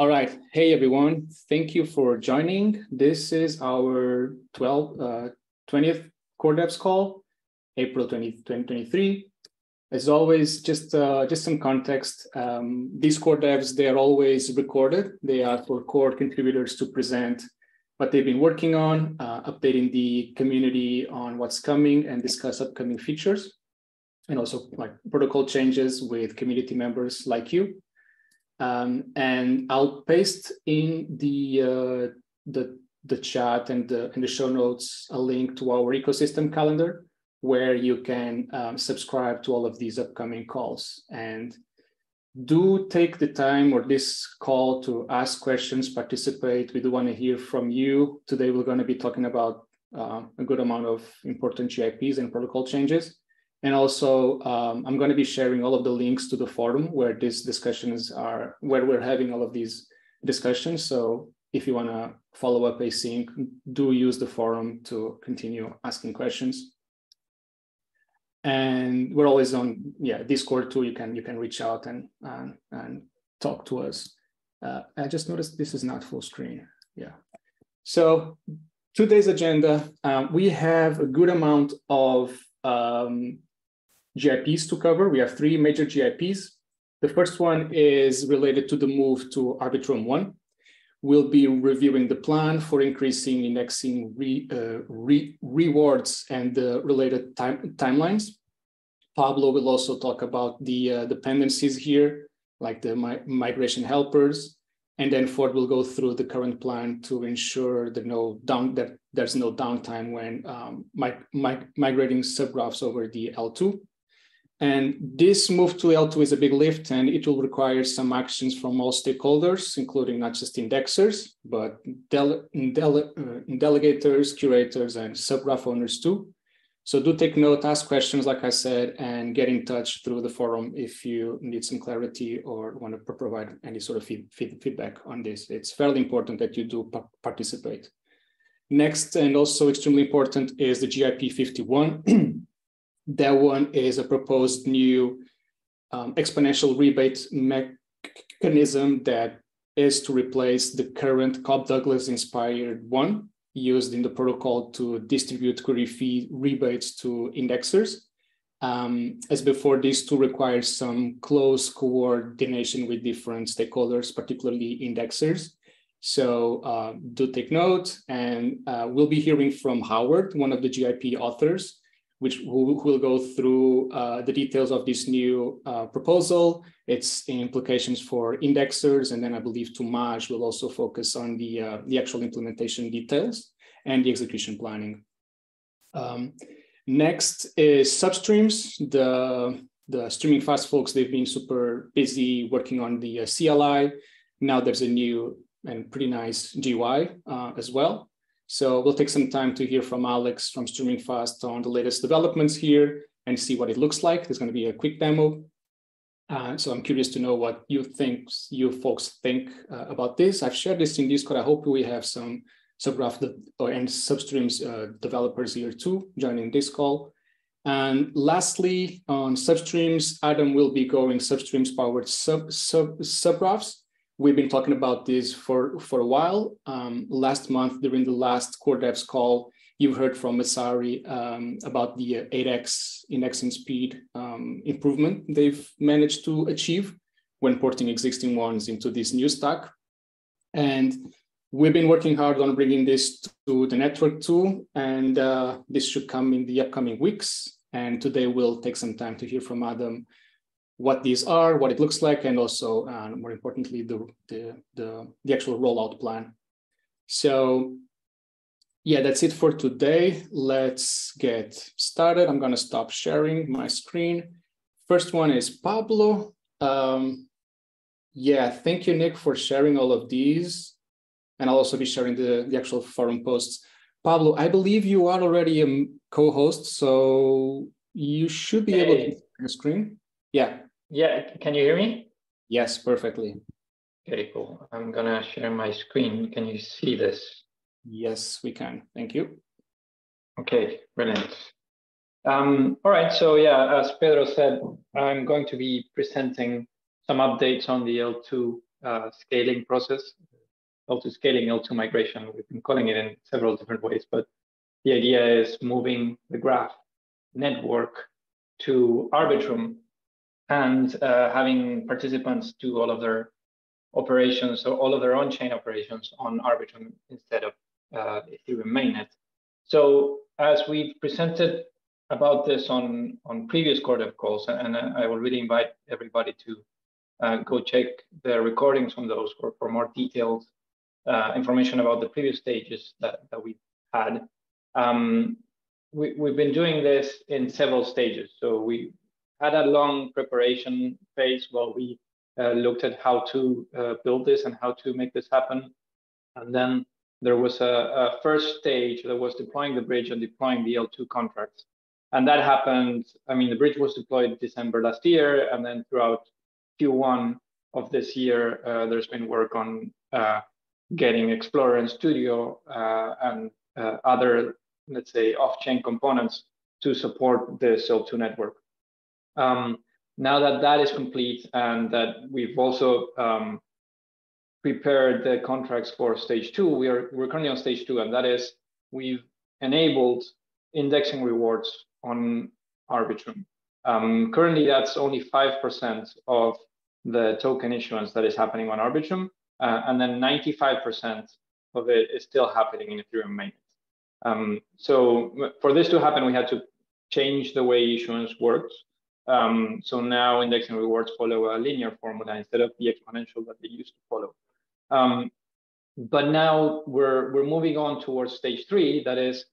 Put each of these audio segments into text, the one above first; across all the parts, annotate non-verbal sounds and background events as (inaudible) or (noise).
All right. Hey, everyone. Thank you for joining. This is our 12, uh, 20th Core Devs call, April 20, 2023. As always, just uh, just some context. Um, these core devs, they are always recorded. They are for core contributors to present what they've been working on, uh, updating the community on what's coming and discuss upcoming features. And also like protocol changes with community members like you. Um, and I'll paste in the, uh, the, the chat and the, in the show notes a link to our ecosystem calendar where you can um, subscribe to all of these upcoming calls. And do take the time or this call to ask questions, participate. We do want to hear from you. Today, we're going to be talking about uh, a good amount of important GIPs and protocol changes. And also, um, I'm going to be sharing all of the links to the forum where these discussions are, where we're having all of these discussions. So if you want to follow up async, do use the forum to continue asking questions. And we're always on, yeah, Discord too. You can you can reach out and and, and talk to us. Uh, I just noticed this is not full screen. Yeah. So today's agenda, um, we have a good amount of um, GIPs to cover. We have three major GIPs. The first one is related to the move to Arbitrum 1. We'll be reviewing the plan for increasing indexing re, uh, re, rewards and the related time, timelines. Pablo will also talk about the uh, dependencies here, like the mi migration helpers. And then Ford will go through the current plan to ensure that no down that there's no downtime when um, mi mi migrating subgraphs over the L2. And this move to L2 is a big lift and it will require some actions from all stakeholders, including not just indexers, but dele dele uh, delegators, curators, and subgraph owners too. So do take note, ask questions, like I said, and get in touch through the forum if you need some clarity or want to provide any sort of feed, feed, feedback on this. It's fairly important that you do participate. Next, and also extremely important, is the GIP 51. (clears throat) That one is a proposed new um, exponential rebate mechanism that is to replace the current Cobb Douglas inspired one used in the protocol to distribute query fee rebates to indexers. Um, as before, these two require some close coordination with different stakeholders, particularly indexers. So uh, do take note, and uh, we'll be hearing from Howard, one of the GIP authors, which will go through uh, the details of this new uh, proposal, its implications for indexers, and then I believe Tomasz will also focus on the, uh, the actual implementation details and the execution planning. Um, next is substreams. The, the StreamingFast folks, they've been super busy working on the uh, CLI. Now there's a new and pretty nice GUI uh, as well. So we'll take some time to hear from Alex from StreamingFast on the latest developments here and see what it looks like. There's going to be a quick demo. Uh, so I'm curious to know what you think, you folks think uh, about this. I've shared this in Discord. I hope we have some subgraph or and substreams uh, developers here too joining this call. And lastly, on substreams, Adam will be going substreams powered sub, sub, subgraphs. We've been talking about this for, for a while. Um, last month, during the last Core Devs call, you heard from Messari um, about the 8x indexing speed um, improvement they've managed to achieve when porting existing ones into this new stack. And we've been working hard on bringing this to the network too, and uh, this should come in the upcoming weeks. And today we'll take some time to hear from Adam what these are, what it looks like, and also, uh, more importantly, the, the, the, the, actual rollout plan. So yeah, that's it for today. Let's get started. I'm gonna stop sharing my screen. First one is Pablo. Um, yeah, thank you, Nick, for sharing all of these. And I'll also be sharing the, the actual forum posts. Pablo, I believe you are already a co-host, so you should be hey. able to the screen. Yeah. Yeah, can you hear me? Yes, perfectly. Okay, cool. I'm gonna share my screen. Can you see this? Yes, we can. Thank you. Okay, brilliant. Um, all right, so yeah, as Pedro said, I'm going to be presenting some updates on the L2 uh, scaling process, L2 scaling, L2 migration. We've been calling it in several different ways, but the idea is moving the graph network to Arbitrum and uh, having participants do all of their operations or all of their on-chain operations on Arbitrum instead of uh, Ethereum mainnet. So as we've presented about this on, on previous Dev calls, and I will really invite everybody to uh, go check the recordings from those for, for more detailed uh, information about the previous stages that, that we had. Um, we, we've been doing this in several stages. So we had a long preparation phase while we uh, looked at how to uh, build this and how to make this happen. And then there was a, a, first stage that was deploying the bridge and deploying the L2 contracts. And that happened, I mean, the bridge was deployed December last year, and then throughout Q1 of this year, uh, there's been work on uh, getting Explorer and Studio uh, and uh, other, let's say, off-chain components to support the L2 network. Um, now that that is complete and that we've also um, prepared the contracts for stage two, we are we're currently on stage two, and that is we've enabled indexing rewards on Arbitrum. Um, currently, that's only 5% of the token issuance that is happening on Arbitrum, uh, and then 95% of it is still happening in Ethereum mainnet. Um, so for this to happen, we had to change the way issuance works. Um, so now indexing rewards follow a linear formula instead of the exponential that they used to follow. Um, but now we're we're moving on towards stage three. That is,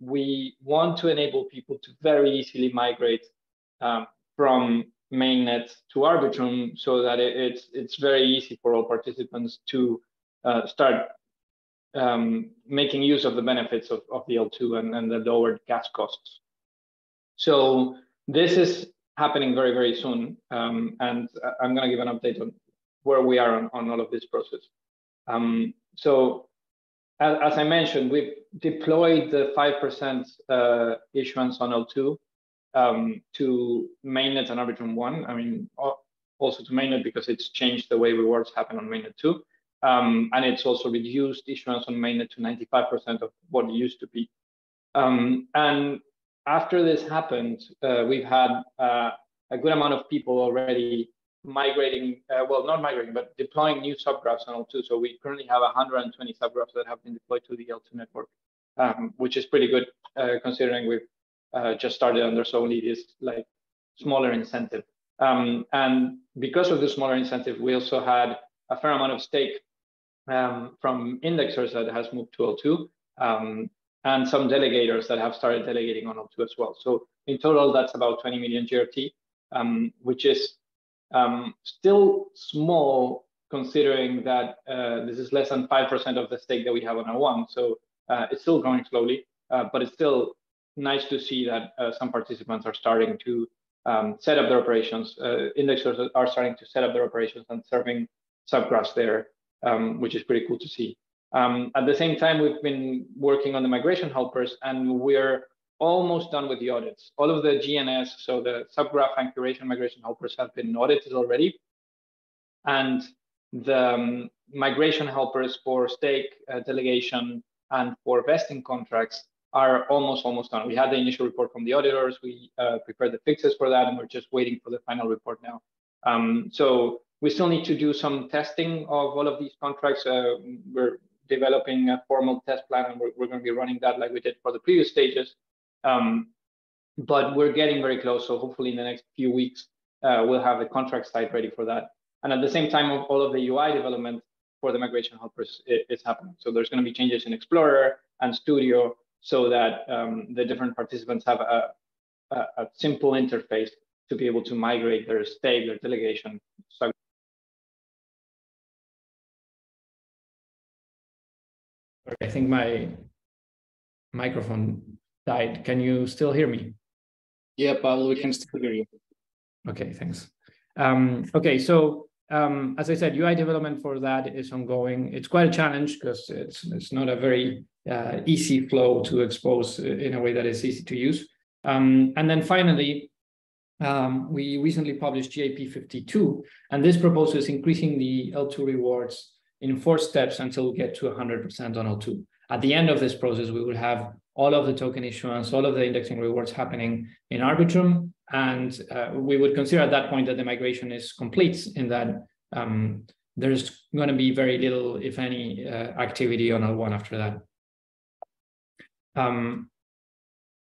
we want to enable people to very easily migrate um, from mainnet to Arbitrum so that it, it's it's very easy for all participants to uh, start um, making use of the benefits of, of the L2 and, and the lowered gas costs. So this is happening very, very soon. Um, and I'm going to give an update on where we are on, on all of this process. Um, so as, as, I mentioned, we've deployed the 5% uh, issuance on L2 um, to mainnet and Arbitrum 1. I mean, also to mainnet because it's changed the way rewards happen on mainnet 2. Um, and it's also reduced issuance on mainnet to 95% of what it used to be. Um, and after this happened, uh, we've had uh, a good amount of people already migrating, uh, well, not migrating, but deploying new subgraphs on L2. So we currently have 120 subgraphs that have been deployed to the L2 network, um, which is pretty good uh, considering we've uh, just started and there's only this like smaller incentive. Um, and because of the smaller incentive, we also had a fair amount of stake um, from indexers that has moved to L2 um, and some delegators that have started delegating on L2 as well. So in total, that's about 20 million GRT, um, which is um, still small considering that uh, this is less than 5% of the stake that we have on L1. So uh, it's still growing slowly, uh, but it's still nice to see that uh, some participants are starting to um, set up their operations. Uh, indexers are starting to set up their operations and serving subgraphs there, um, which is pretty cool to see. Um, at the same time, we've been working on the migration helpers, and we're almost done with the audits. All of the GNS, so the subgraph and curation migration helpers have been audited already. And the um, migration helpers for stake uh, delegation and for vesting contracts are almost almost done. We had the initial report from the auditors. We uh, prepared the fixes for that, and we're just waiting for the final report now. Um, so we still need to do some testing of all of these contracts. Uh, we're developing a formal test plan, and we're, we're going to be running that like we did for the previous stages. Um, but we're getting very close. So hopefully in the next few weeks, uh, we'll have the contract site ready for that. And at the same time, all of the UI development for the migration helpers is happening. So there's going to be changes in Explorer and Studio so that um, the different participants have a, a, a, simple interface to be able to migrate their stake, their delegation. I think my microphone died. Can you still hear me? Yeah, Pablo, we can still hear you. Okay, thanks. Um, okay, so um, as I said, UI development for that is ongoing. It's quite a challenge because it's it's not a very uh, easy flow to expose in a way that is easy to use. Um, and then finally, um, we recently published GIP 52, and this proposes increasing the L2 rewards in four steps until we get to 100% on L2. At the end of this process, we will have all of the token issuance, all of the indexing rewards happening in Arbitrum, and uh, we would consider at that point that the migration is complete in that um, there's going to be very little, if any, uh, activity on L1 after that. Um,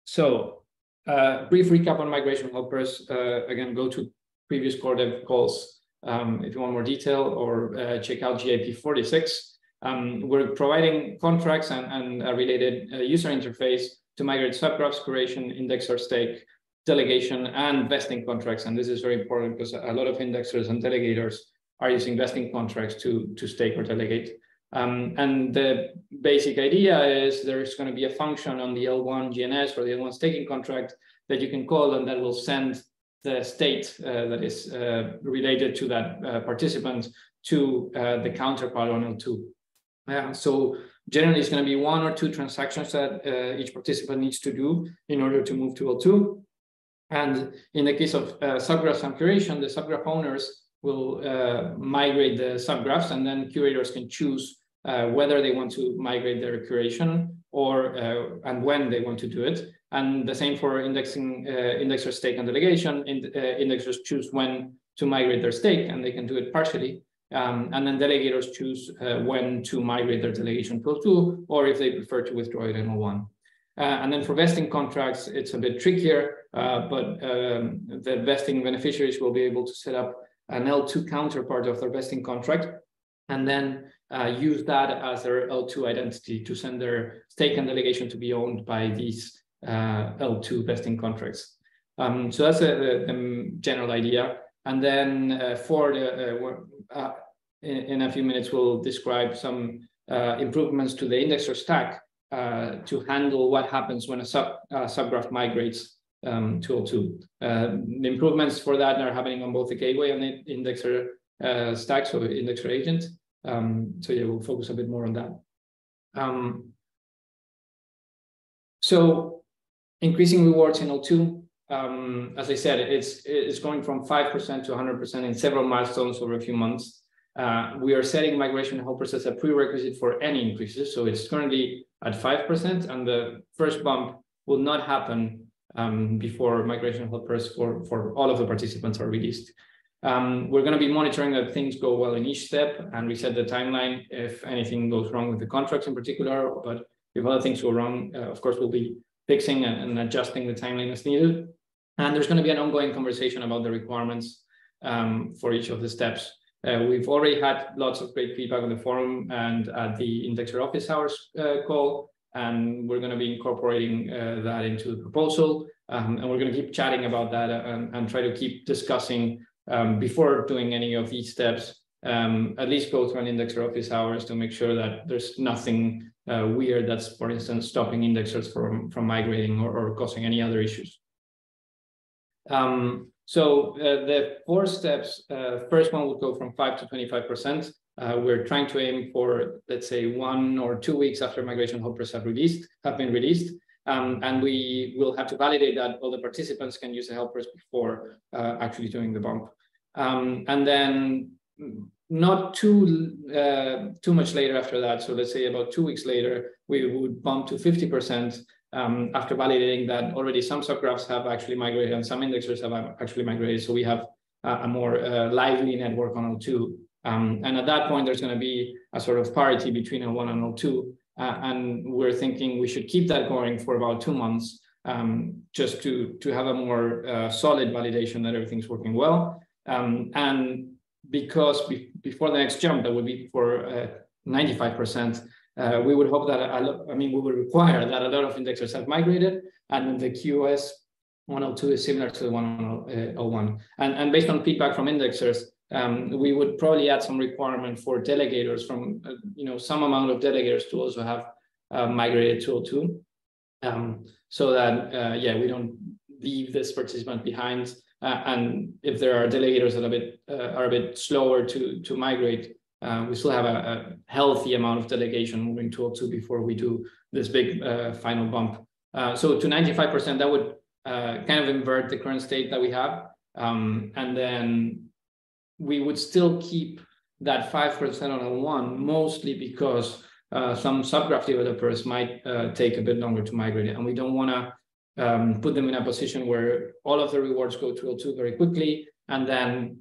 so uh, brief recap on migration helpers. Uh, again, go to previous core dev calls um, if you want more detail or uh, check out GIP 46. Um, we're providing contracts and, and a related uh, user interface to migrate subgraphs, curation, indexer stake, delegation, and vesting contracts. And this is very important because a lot of indexers and delegators are using vesting contracts to, to stake or delegate. Um, and the basic idea is there's going to be a function on the L1 GNS or the L1 staking contract that you can call and that will send the state uh, that is uh, related to that uh, participant to uh, the counterpart on L2. Uh, so generally it's going to be one or two transactions that uh, each participant needs to do in order to move to L2. And in the case of subgraph and curation, the subgraph owners will migrate the subgraphs and then curators can choose uh, whether they want to migrate their curation or uh, and when they want to do it. And the same for indexing, uh, indexer stake and delegation. In, uh, indexers choose when to migrate their stake and they can do it partially. Um, and then delegators choose uh, when to migrate their delegation to L2 or if they prefer to withdraw it in L1. Uh, and then for vesting contracts, it's a bit trickier, but um, the vesting beneficiaries will be able to set up an L2 counterpart of their vesting contract and then uh, use that as their L2 identity to send their stake and delegation to be owned by these L2 vesting contracts. Um, so that's a, the, the, general idea. And then uh, for the, uh, uh, in, in, a few minutes, we'll describe some uh, improvements to the indexer stack to handle what happens when a sub, subgraph migrates um, to L2. the improvements for that are happening on both the gateway and the indexer stack, so indexer agent. Um, so yeah, we'll focus a bit more on that. Um, so increasing rewards in L2, um, as I said, it's, it's going from 5% to 100% in several milestones over a few months. Uh, we are setting migration helpers as a prerequisite for any increases. So it's currently at 5% and the first bump will not happen um, before migration helpers for, for all of the participants are released. Um, we're going to be monitoring that things go well in each step and we set the timeline if anything goes wrong with the contracts in particular. But if other things go wrong, uh, of course, we'll be fixing and, adjusting the timeline as needed. And there's going to be an ongoing conversation about the requirements um, for each of the steps. Uh, we've already had lots of great feedback on the forum and at the Indexer office hours uh, call, and we're going to be incorporating uh, that into the proposal. Um, and we're going to keep chatting about that and, and try to keep discussing um, before doing any of these steps, um, at least go through an indexer office hours to make sure that there's nothing uh, weird that's, for instance, stopping indexers from, from migrating or, or causing any other issues. Um, so uh, the four steps, uh, first one will go from 5 to 25%. Uh, we're trying to aim for, let's say, one or two weeks after migration helpers have released, have been released. Um, and we will have to validate that all the participants can use the helpers before uh, actually doing the bump. Um, and then not too uh, too much later after that, so let's say about two weeks later, we would bump to 50% um, after validating that already some subgraphs have actually migrated and some indexers have actually migrated. So we have a more uh, lively network on L2. Um, and at that point, there's going to be a sort of parity between L1 and L2. Uh, and we're thinking we should keep that going for about two months um, just to, to have a more uh, solid validation that everything's working well. Um, and because be before the next jump, that would be for 95%, uh, uh, we would hope that, I mean, we would require that a lot of indexers have migrated and the QoS 102 is similar to the 101. And, and based on feedback from indexers, um, we would probably add some requirement for delegators from, uh, you know, some amount of delegators to also have uh, migrated to L2. Um, so that, uh, yeah, we don't leave this participant behind. Uh, and if there are delegators that are a bit, uh, are a bit slower to, to migrate, uh, we still have a, a, healthy amount of delegation moving to L2 before we do this big final bump. so to 95%, that would uh, kind of invert the current state that we have. Um, and then we would still keep that 5% on L1, mostly because uh, some subgraph developers might uh, take a bit longer to migrate it. And we don't want to um, put them in a position where all of the rewards go to L2 very quickly, and then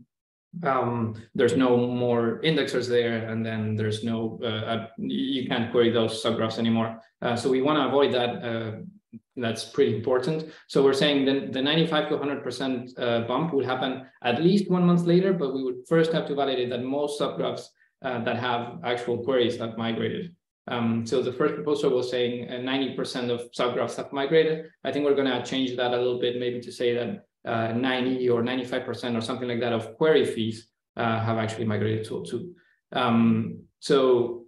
um, there's no more indexers there, and then there's no, uh, uh you can't query those subgraphs anymore. Uh, so we want to avoid that uh, that's pretty important. So we're saying that the 95 to 100% uh, bump will happen at least one month later, but we would first have to validate that most subgraphs uh, that have actual queries have migrated. Um, so the first proposal was saying 90% uh, of subgraphs have migrated. I think we're going to change that a little bit, maybe to say that uh, 90 or 95% or something like that of query fees uh, have actually migrated to L2. Um, so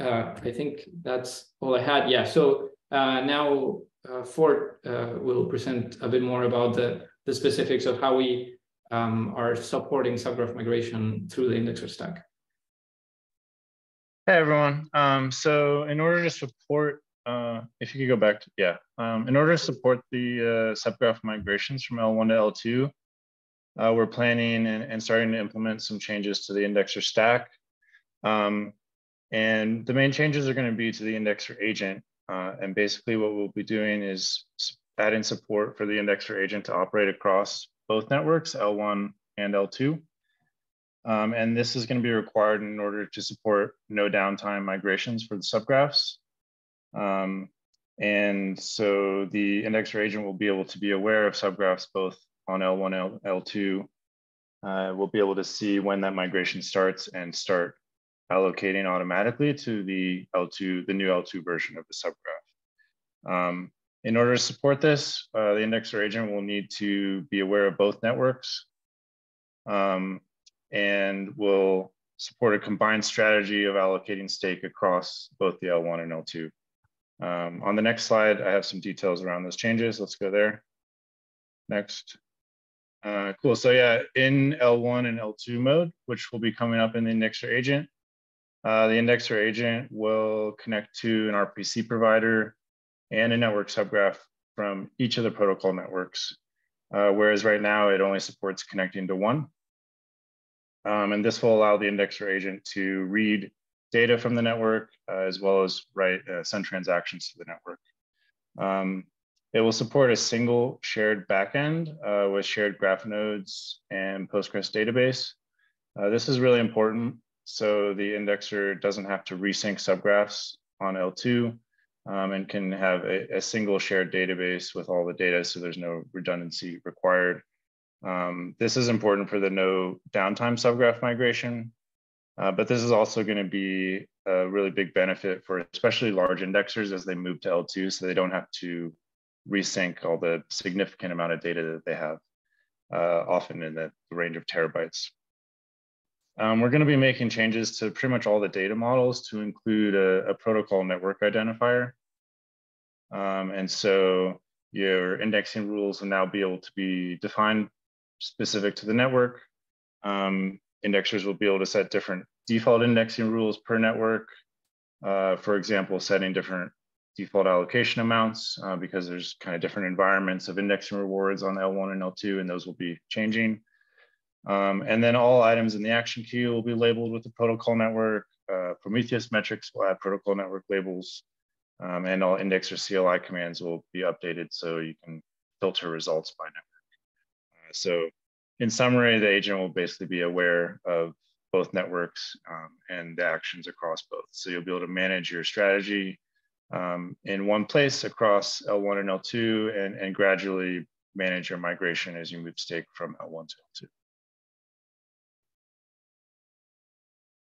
uh, I think that's all I had. Yeah. So now uh, Ford uh, will present a bit more about the, the specifics of how we um, are supporting subgraph migration through the indexer stack. Hey everyone. Um, so in order to support, uh, if you could go back to, yeah, um, in order to support the uh, subgraph migrations from L1 to L2, uh, we're planning and, and, starting to implement some changes to the indexer stack. Um, and the main changes are going to be to the indexer agent. Uh, and basically what we'll be doing is adding support for the indexer agent to operate across both networks, L1 and L2. Um, and this is going to be required in order to support no downtime migrations for the subgraphs. Um, and so the indexer agent will be able to be aware of subgraphs both on L1 and L2. Uh, we'll be able to see when that migration starts and start allocating automatically to the L2, the new L2 version of the subgraph. Um, in order to support this, uh, the indexer agent will need to be aware of both networks um, and will support a combined strategy of allocating stake across both the L1 and L2. Um, on the next slide, I have some details around those changes. Let's go there. Next. Uh, cool. So yeah, in L1 and L2 mode, which will be coming up in the indexer agent, uh, the indexer agent will connect to an RPC provider and a network subgraph from each of the protocol networks, uh, whereas right now it only supports connecting to one. Um, and this will allow the indexer agent to read data from the network uh, as well as write uh, send transactions to the network. Um, it will support a single shared backend uh, with shared graph nodes and Postgres database. Uh, this is really important so the indexer doesn't have to resync subgraphs on L2 um, and can have a, a, single shared database with all the data so there's no redundancy required. Um, this is important for the no downtime subgraph migration, uh, but this is also going to be a really big benefit for especially large indexers as they move to L2 so they don't have to resync all the significant amount of data that they have, uh, often in the range of terabytes. Um, we're going to be making changes to pretty much all the data models to include a, a protocol network identifier. Um, and so your indexing rules will now be able to be defined specific to the network. Um, indexers will be able to set different default indexing rules per network. Uh, for example, setting different default allocation amounts uh, because there's kind of different environments of indexing rewards on L1 and L2, and those will be changing. Um, and then all items in the action queue will be labeled with the protocol network. Uh, Prometheus metrics will add protocol network labels. Um, and all indexer CLI commands will be updated so you can filter results by network. So in summary, the agent will basically be aware of both networks um, and the actions across both. So you'll be able to manage your strategy um, in one place across L1 and L2 and, and gradually manage your migration as you move stake from L1 to L2.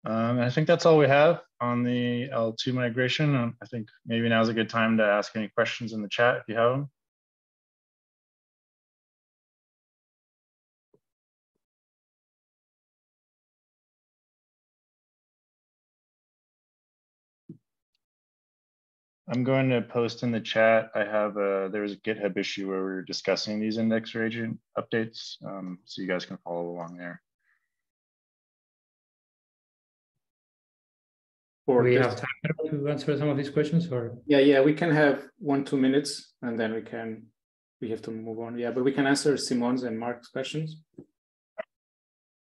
Um, I think that's all we have on the L2 migration. Um, I think maybe now is a good time to ask any questions in the chat if you have them. I'm going to post in the chat. I have a, there's a GitHub issue where we were discussing these indexer agent updates. Um, so you guys can follow along there. For we have time to answer some of these questions or? Yeah, yeah, we can have one, two minutes and then we can we have to move on. Yeah, but we can answer Simon's and Mark's questions.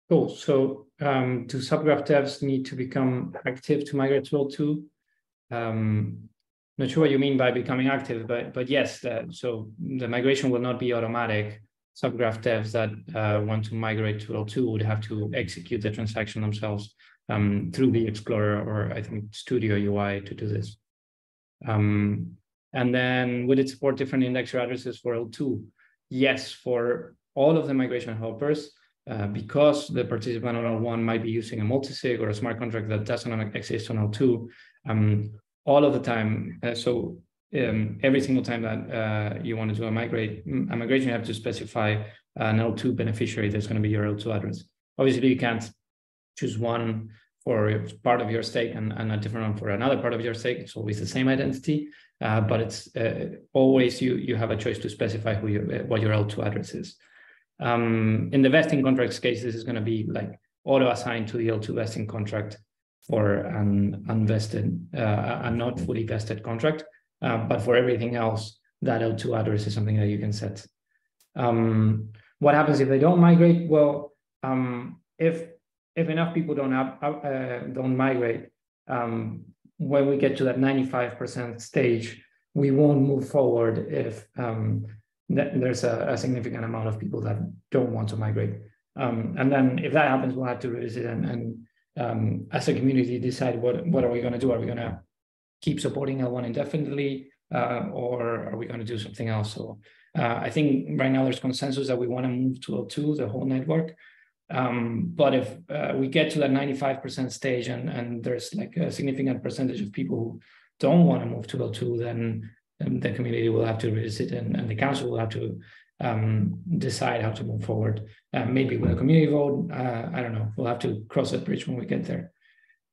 Cool. So um, do subgraph devs need to become active to migrate to L2? Um, not sure what you mean by becoming active, but but yes, so the migration will not be automatic. Subgraph devs that uh, want to migrate to L2 would have to execute the transaction themselves um, through the Explorer or I think Studio UI to do this. Um, and then would it support different indexer addresses for L2? Yes, for all of the migration helpers, uh, because the participant on L1 might be using a multisig or a smart contract that doesn't exist on L2, um, all of the time. Uh, so um, every single time that uh, you want to do a migrate a migration, you have to specify an L2 beneficiary that's going to be your L2 address. Obviously, you can't choose one for part of your stake and, and a different one for another part of your stake. It's always the same identity, uh, but it's uh, always you you have a choice to specify who your what your L2 address is. Um, in the vesting contracts case, this is going to be like auto assigned to the L2 vesting contract for an unvested, uh, a not fully vested contract. Uh, but for everything else, that L2 address is something that you can set. Um, what happens if they don't migrate? Well, um, if if enough people don't have, uh, don't migrate, um, when we get to that 95% stage, we won't move forward if um, th there's a, a, significant amount of people that don't want to migrate. Um, and then if that happens, we'll have to revisit and, and um, as a community decide what, what are we going to do? Are we going to keep supporting L1 indefinitely uh, or are we going to do something else? So uh, I think right now there's consensus that we want to move to L2, the whole network. Um, but if uh, we get to that 95% stage and, and there's like a significant percentage of people who don't want to move to L2, then, then the community will have to revisit and, and the council will have to um, decide how to move forward. Uh, maybe with a community vote, uh, I don't know. We'll have to cross that bridge when we get there.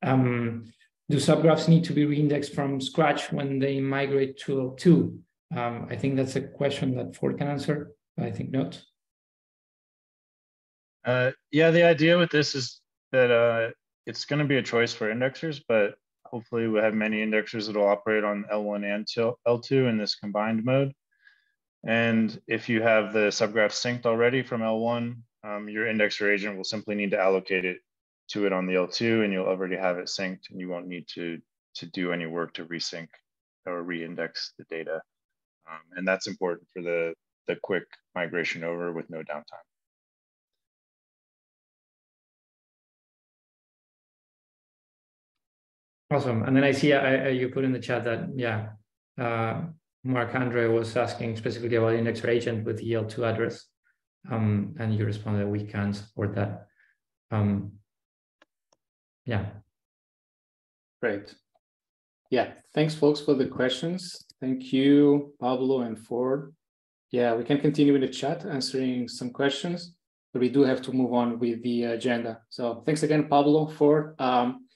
Um, do subgraphs need to be reindexed from scratch when they migrate to L2? Um, I think that's a question that Ford can answer. I think not. Uh, yeah, the idea with this is that uh, it's going to be a choice for indexers, but hopefully we have many indexers that will operate on L1 and L2 in this combined mode. And if you have the subgraph synced already from L1, um, your indexer agent will simply need to allocate it to it on the L2 and you'll already have it synced and you won't need to, to do any work to resync or reindex the data. Um, and that's important for the, the quick migration over with no downtime. Awesome. And then I see uh, you put in the chat that, yeah, uh, Mark Andre was asking specifically about indexer agent with EL2 address. Um, and you responded that we can support that. Um, yeah. Great. Yeah, thanks folks for the questions. Thank you, Pablo and Ford. Yeah, we can continue in the chat answering some questions, but we do have to move on with the agenda. So thanks again, Pablo, Ford. Um,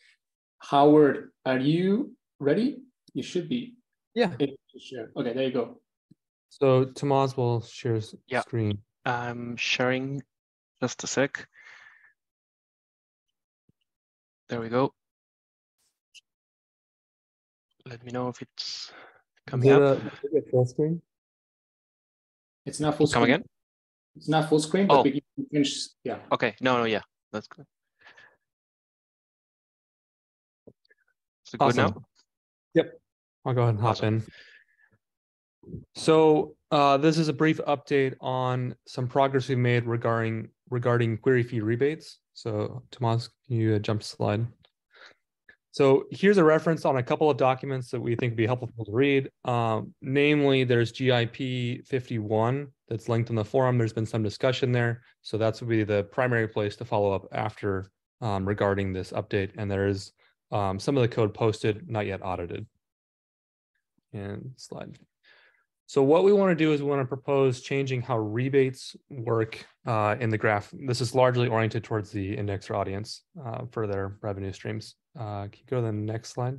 Howard, are you ready? You should be. Yeah. Okay, there you go. So Tomasz will share yeah. screen. I'm sharing just a sec. There we go. Let me know if it's coming Is up. A, a full screen? It's not full Come screen. Come again? It's not full screen, but oh. we can finish. Yeah. Okay. No, no, yeah. That's good. Is it awesome. good now? Yep. I'll go ahead and hop awesome. in. So uh, this is a brief update on some progress we've made regarding regarding query fee rebates. So Tomasz, can you uh, jump slide? So here's a reference on a couple of documents that we think would be helpful to read. Um, namely, there's GIP 51 that's linked in the forum. There's been some discussion there. So that's would be the primary place to follow up after um, regarding this update. And there is um, some of the code posted, not yet audited. And slide. So what we want to do is we want to propose changing how rebates work uh, in the graph. This is largely oriented towards the indexer audience uh, for their revenue streams. Uh, can you go to the next slide?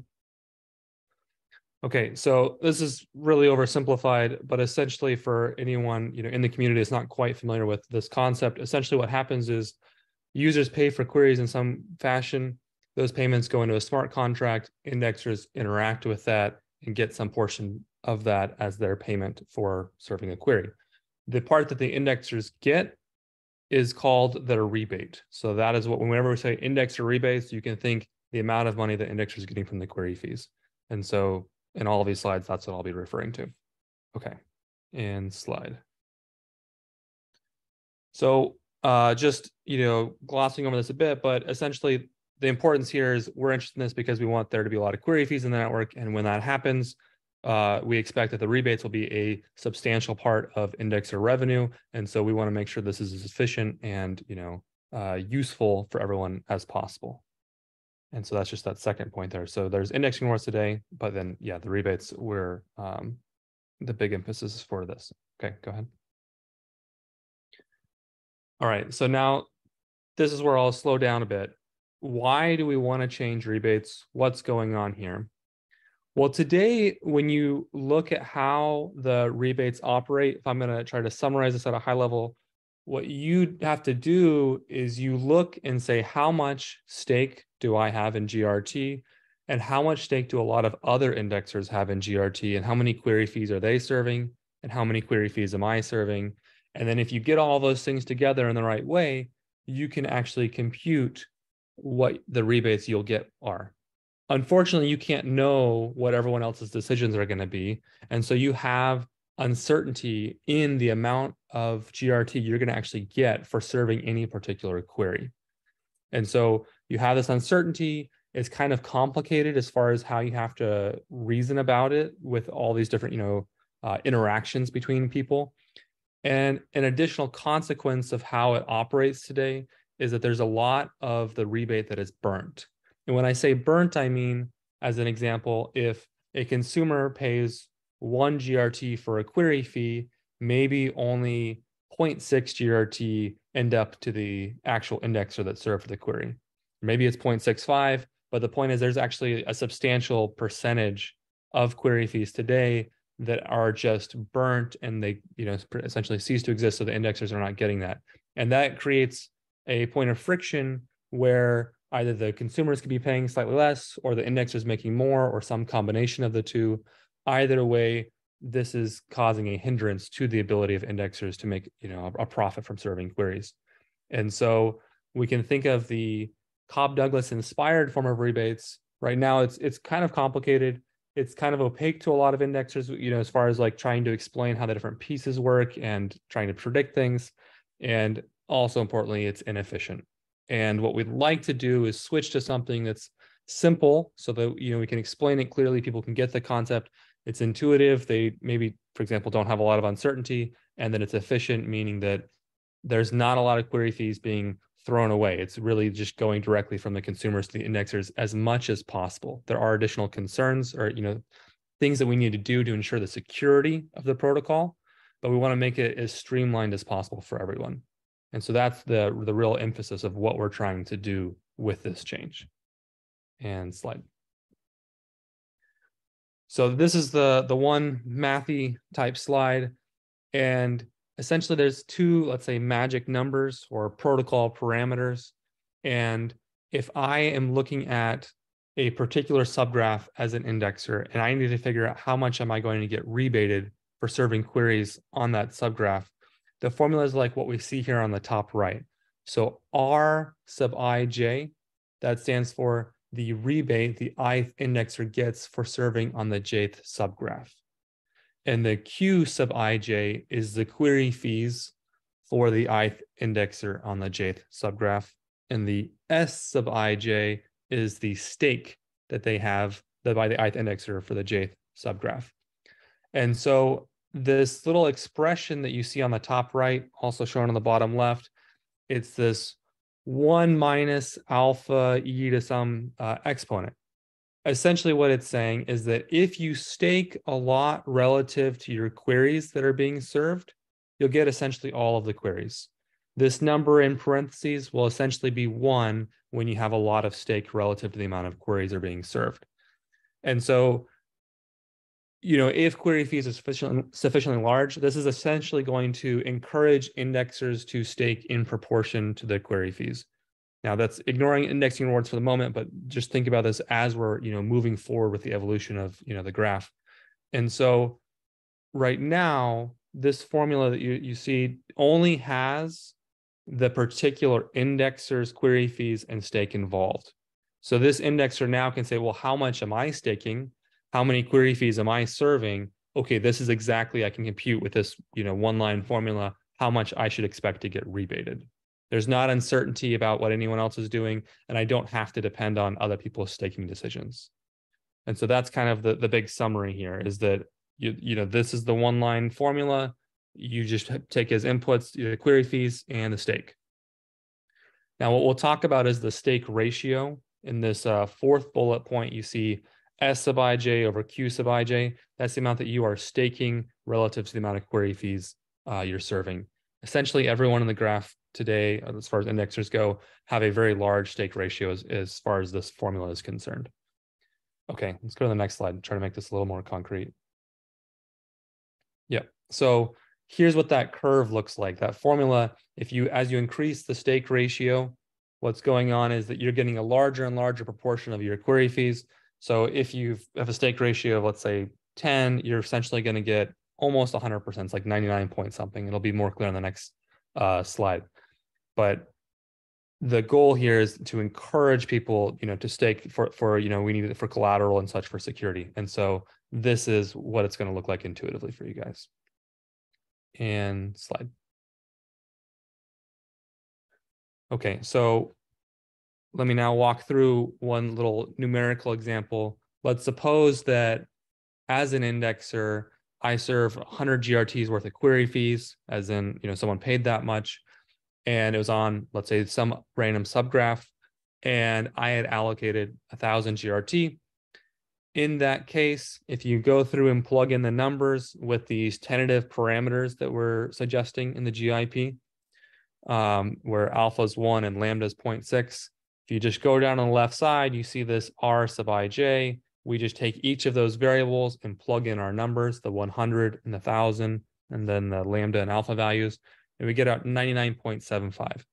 Okay, so this is really oversimplified, but essentially for anyone you know in the community that's not quite familiar with this concept, essentially what happens is users pay for queries in some fashion. Those payments go into a smart contract. Indexers interact with that and get some portion of that as their payment for serving a query. the part that the indexers get is called the rebate. So that is what whenever we say indexer rebates, you can think the amount of money the indexer is getting from the query fees. And so in all of these slides, that's what I'll be referring to. Okay, and slide. So uh, just you know glossing over this a bit, but essentially the importance here is we're interested in this because we want there to be a lot of query fees in the network, and when that happens, uh, we expect that the rebates will be a substantial part of indexer revenue, and so we want to make sure this is as efficient and you know uh, useful for everyone as possible. And so that's just that second point there. So there's indexing rewards today, but then yeah, the rebates were um, the big emphasis for this. Okay, go ahead. All right, so now this is where I'll slow down a bit. Why do we want to change rebates? What's going on here? Well, today, when you look at how the rebates operate, if I'm going to try to summarize this at a high level, what you have to do is you look and say, how much stake do I have in GRT? And how much stake do a lot of other indexers have in GRT? And how many query fees are they serving? And how many query fees am I serving? And then if you get all those things together in the right way, you can actually compute what the rebates you'll get are. Unfortunately, you can't know what everyone else's decisions are going to be. And so you have uncertainty in the amount of GRT you're going to actually get for serving any particular query. And so you have this uncertainty. It's kind of complicated as far as how you have to reason about it with all these different, you know, uh, interactions between people. And an additional consequence of how it operates today is that there's a lot of the rebate that is burnt. And when I say burnt, I mean, as an example, if a consumer pays one GRT for a query fee, maybe only 0.6 GRT end up to the actual indexer that served for the query. Maybe it's 0.65, but the point is there's actually a substantial percentage of query fees today that are just burnt and they you know essentially cease to exist so the indexers are not getting that and that creates a point of friction where either the consumers could be paying slightly less or the indexers making more or some combination of the two either way this is causing a hindrance to the ability of indexers to make you know a, profit from serving queries and so we can think of the cobb douglas inspired form of rebates right now it's it's kind of complicated it's kind of opaque to a lot of indexers, you know, as far as like trying to explain how the different pieces work and trying to predict things. And also importantly, it's inefficient. And what we'd like to do is switch to something that's simple so that you know we can explain it clearly, people can get the concept. It's intuitive. They maybe, for example, don't have a lot of uncertainty, and then it's efficient, meaning that there's not a lot of query fees being thrown away. It's really just going directly from the consumers to the indexers as much as possible. There are additional concerns or you know things that we need to do to ensure the security of the protocol, but we want to make it as streamlined as possible for everyone. And so that's the the real emphasis of what we're trying to do with this change. And slide. So this is the the one mathy type slide and essentially there's two, let's say, magic numbers or protocol parameters. And if I am looking at a particular subgraph as an indexer, and I need to figure out how much am I going to get rebated for serving queries on that subgraph, the formula is like what we see here on the top right. So R sub ij, that stands for the rebate the ith indexer gets for serving on the jth subgraph. And the Q sub ij is the query fees for the ith indexer on the jth subgraph. And the S sub ij is the stake that they have by the ith indexer for the jth subgraph. And so this little expression that you see on the top right, also shown on the bottom left, it's this one minus alpha e to some uh, exponent essentially what it's saying is that if you stake a lot relative to your queries that are being served, you'll get essentially all of the queries. This number in parentheses will essentially be one when you have a lot of stake relative to the amount of queries that are being served. And so, you know, if query fees are sufficiently, sufficiently large, this is essentially going to encourage indexers to stake in proportion to the query fees. Now that's ignoring indexing rewards for the moment, but just think about this as we're, you know, moving forward with the evolution of, you know, the graph. And so right now, this formula that you, you see only has the particular indexer's query fees and stake involved. So this indexer now can say, well, how much am I staking? How many query fees am I serving? Okay, this is exactly I can compute with this, you know, one line formula how much I should expect to get rebated. There's not uncertainty about what anyone else is doing, and I don't have to depend on other people's staking decisions. And so that's kind of the, the big summary here is that you, you know, this is the one line formula. You just take as inputs the query fees and the stake. Now, what we'll talk about is the stake ratio. In this uh, fourth bullet point, you see S sub ij over Q sub ij. That's the amount that you are staking relative to the amount of query fees uh, you're serving. Essentially, everyone in the graph today, as far as indexers go, have a very large stake ratio as, as far as this formula is concerned. Okay, let's go to the next slide and try to make this a little more concrete. Yeah, so here's what that curve looks like. That formula, if you, as you increase the stake ratio, what's going on is that you're getting a larger and larger proportion of your query fees. So if you have a stake ratio of, let's say, 10, you're essentially going to get almost 100%. It's like 99 point something. It'll be more clear on the next uh, slide. But the goal here is to encourage people, you know, to stake for for you know we need it for collateral and such for security. And so this is what it's going to look like intuitively for you guys. And slide. Okay, so let me now walk through one little numerical example. Let's suppose that as an indexer, I serve 100 GRTs worth of query fees, as in, you know, someone paid that much, and it was on, let's say, some random subgraph, and I had allocated 1,000 GRT. In that case, if you go through and plug in the numbers with these tentative parameters that we're suggesting in the GIP, um, where alpha is one and lambda is 0.6, if you just go down on the left side, you see this R sub ij, we just take each of those variables and plug in our numbers, the 100 and the 1000, and then the lambda and alpha values, and we get out 99.75.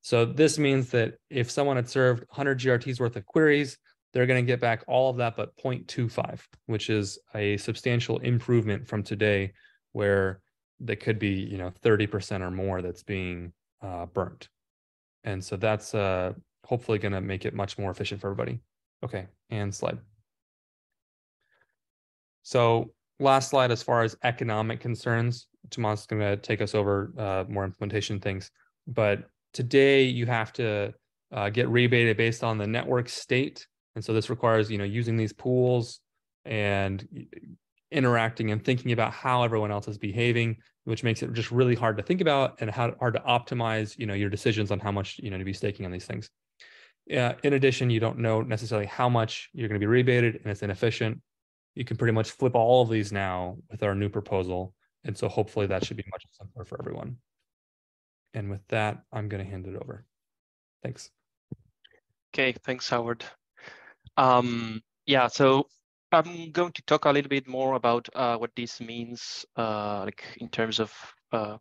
So this means that if someone had served 100 GRTs worth of queries, they're going to get back all of that but 0.25, which is a substantial improvement from today where that could be, you know, 30% or more that's being uh, burnt. And so that's uh, hopefully going to make it much more efficient for everybody. Okay, and slide. So last slide, as far as economic concerns, Tomasz is going to take us over uh, more implementation things. But today you have to uh, get rebated based on the network state. And so this requires, you know, using these pools and interacting and thinking about how everyone else is behaving, which makes it just really hard to think about and how, hard to optimize, you know, your decisions on how much, you know, to be staking on these things. In addition, you don't know necessarily how much you're going to be rebated and it's inefficient you can pretty much flip all of these now with our new proposal. And so hopefully that should be much simpler for everyone. And with that, I'm going to hand it over. Thanks. Okay, thanks, Howard. Um, yeah, so I'm going to talk a little bit more about uh, what this means, uh, like in terms of uh,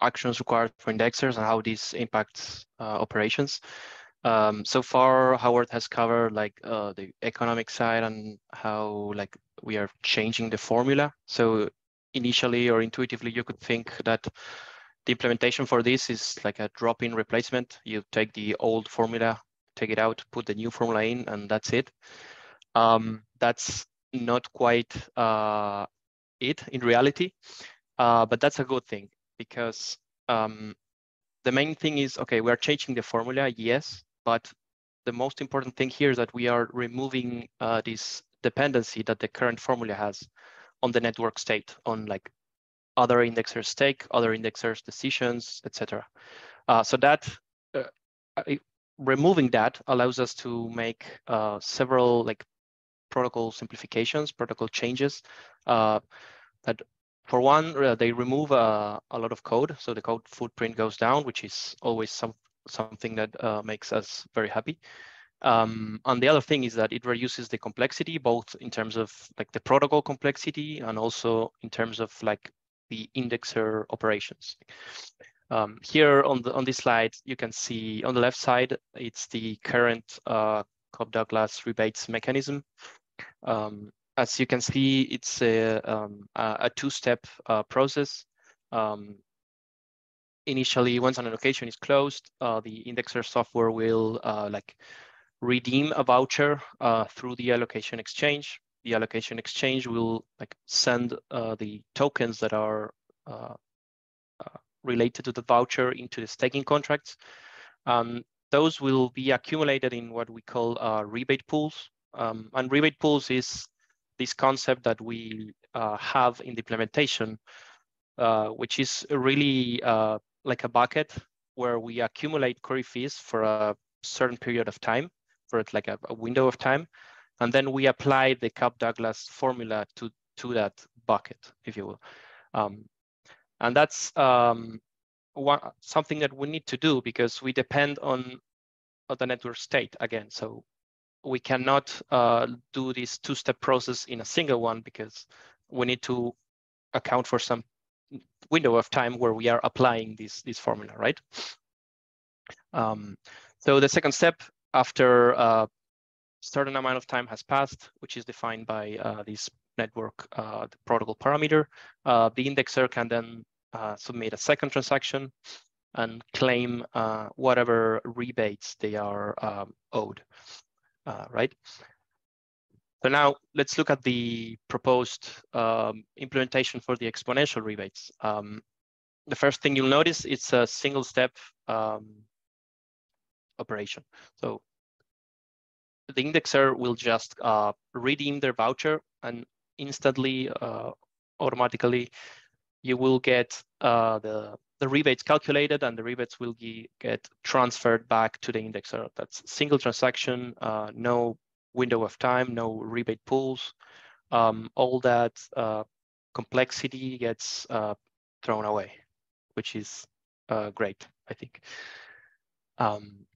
actions required for indexers and how this impacts uh, operations. Um, so far, Howard has covered like uh, the economic side and how like we are changing the formula. So initially or intuitively, you could think that the implementation for this is like a drop-in replacement. You take the old formula, take it out, put the new formula in, and that's it. Um, that's not quite uh, it in reality, uh, but that's a good thing because um, the main thing is, okay, we're changing the formula, yes, but the most important thing here is that we are removing uh, this dependency that the current formula has on the network state, on like other indexers stake, other indexers decisions, etc. Uh, so that uh, removing that allows us to make uh, several like protocol simplifications, protocol changes uh, that for one, uh, they remove a lot of code. So the code footprint goes down, which is always some, something that uh, makes us very happy. Um, and the other thing is that it reduces the complexity, both in terms of like the protocol complexity and also in terms of like the indexer operations. Um, here on the on this slide, you can see on the left side, it's the current uh, Cobb Douglas rebates mechanism. Um, as you can see, it's a, um, a two-step uh, process. Um, initially, once an allocation is closed, uh, the indexer software will uh, like redeem a voucher uh, through the allocation exchange. The allocation exchange will like send uh, the tokens that are uh, related to the voucher into the staking contracts. Um, those will be accumulated in what we call rebate pools. Um, and rebate pools is this concept that we uh, have in the implementation, uh, which is really uh, like a bucket where we accumulate query fees for a certain period of time, for like a, a window of time, and then we apply the Cobb-Douglas formula to to that bucket, if you will. Um, and that's um, one, something that we need to do because we depend on, on the network state again. So we cannot uh, do this two-step process in a single one because we need to account for some window of time where we are applying this, this formula, right? Um, so the second step after a uh, certain amount of time has passed, which is defined by uh, this network uh, protocol parameter, uh, the indexer can then uh, submit a second transaction and claim whatever rebates they are um, owed uh, right? So now let's look at the proposed um, implementation for the exponential rebates. Um, the first thing you'll notice it's a single step um, operation. So the indexer will just uh, redeem their voucher and instantly, uh, automatically, you will get uh, the the rebates calculated and the rebates will get transferred back to the indexer. That's single transaction, uh, no window of time, no rebate pools. Um, all that uh, complexity gets uh, thrown away, which is uh, great, I think. Um,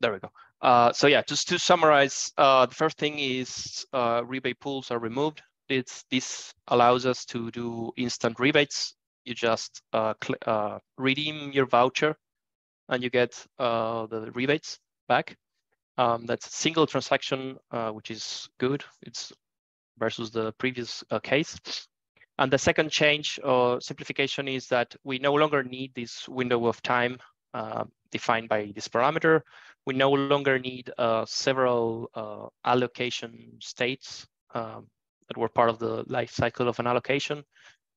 there we go. Uh, so yeah, just to summarize, uh, the first thing is rebate pools are removed it's, this allows us to do instant rebates. You just uh, uh, redeem your voucher and you get uh, the rebates back. Um, that's a single transaction, uh, which is good. It's versus the previous uh, case. And the second change or simplification is that we no longer need this window of time uh, defined by this parameter. We no longer need several allocation states um, that were part of the life cycle of an allocation,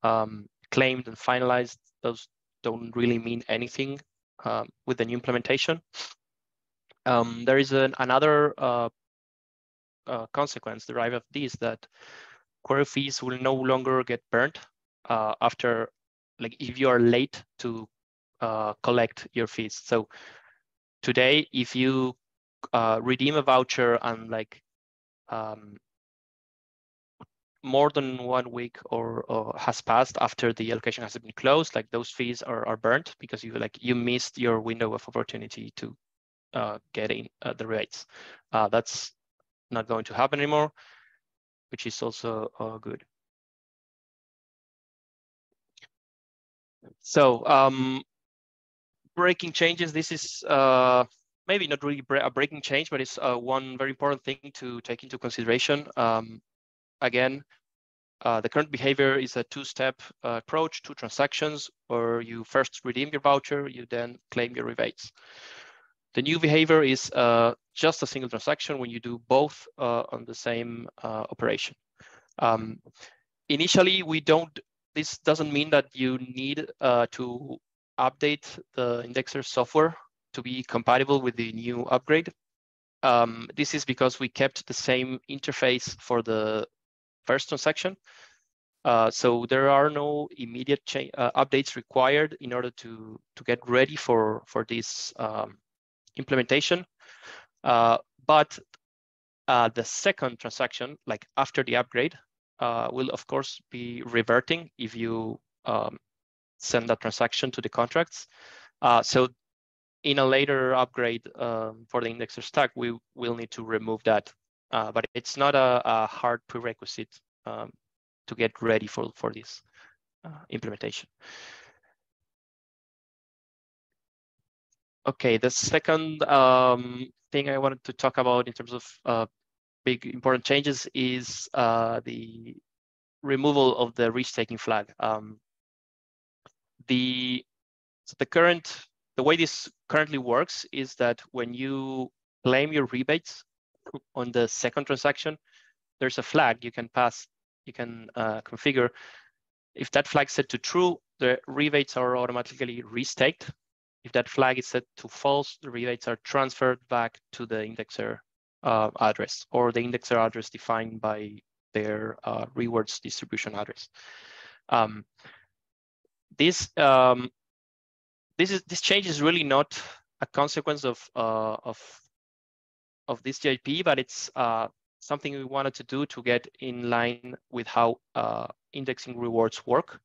um, claimed and finalized, those don't really mean anything um, with the new implementation. Um, there is an, another uh, uh, consequence derived of this that query fees will no longer get burnt uh, after, like if you are late to uh, collect your fees. So today, if you uh, redeem a voucher and like um, more than one week or, or, has passed after the allocation has been closed, like those fees are, are burnt because you like you missed your window of opportunity to uh, get uh, the rates. Uh, that's not going to happen anymore, which is also good. So um, breaking changes, this is uh, maybe not really a breaking change, but it's uh, one very important thing to take into consideration. Um, again, uh, the current behavior is a two-step approach, two transactions, where you first redeem your voucher, you then claim your rebates. The new behavior is uh, just a single transaction when you do both uh, on the same uh, operation. Um, initially, we don't, this doesn't mean that you need uh, to update the indexer software to be compatible with the new upgrade. Um, this is because we kept the same interface for the first transaction. Uh, so there are no immediate uh, updates required in order to, to get ready for, for this um, implementation. Uh, but uh, the second transaction, like after the upgrade, uh, will of course be reverting if you um, send that transaction to the contracts. So in a later upgrade um, for the indexer stack, we will need to remove that uh, but it's not a, a hard prerequisite um, to get ready for, for this uh, implementation. Okay, the second um, thing I wanted to talk about in terms of uh, big important changes is uh, the removal of the restaking flag. Um, the so the current the way this currently works is that when you claim your rebates on the second transaction, there's a flag you can pass, you can uh, configure. If that flag set to true, the rebates are automatically restaked. If that flag is set to false, the rebates are transferred back to the indexer uh, address or the indexer address defined by their uh, rewards distribution address. Um, this um, this is this change is really not a consequence of uh, of of this GIP, but it's uh, something we wanted to do to get in line with how uh, indexing rewards work.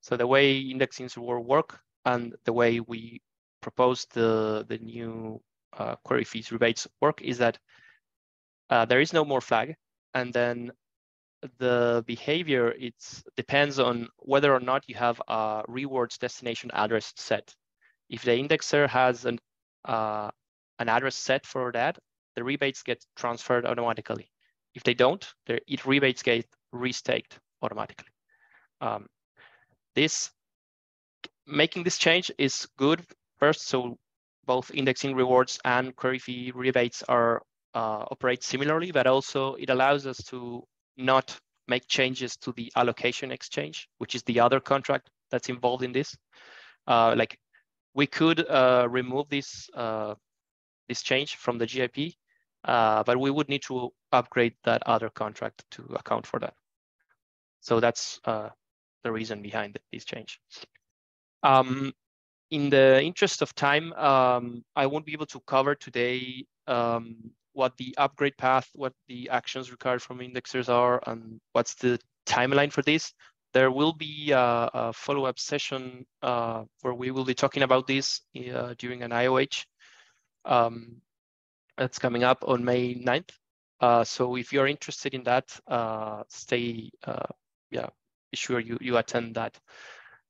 So the way indexing rewards work and the way we propose the the new uh, query fees rebates work is that uh, there is no more flag, and then the behavior it depends on whether or not you have a rewards destination address set. If the indexer has an uh, an address set for that, the rebates get transferred automatically. If they don't, the it rebates get restaked automatically. Um, this making this change is good first, so both indexing rewards and query fee rebates are uh, operate similarly, but also it allows us to not make changes to the allocation exchange, which is the other contract that's involved in this. Uh, like we could uh, remove this uh, this change from the GIP, uh, but we would need to upgrade that other contract to account for that. So that's uh, the reason behind this change. Um, in the interest of time, um, I won't be able to cover today um, what the upgrade path, what the actions required from indexers are, and what's the timeline for this. There will be a, a follow-up session uh, where we will be talking about this uh, during an IOH. Um, that's coming up on May 9th. Uh, so if you're interested in that, uh, stay, uh, yeah, be sure you, you attend that.